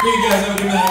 Here you guys. Have a good night.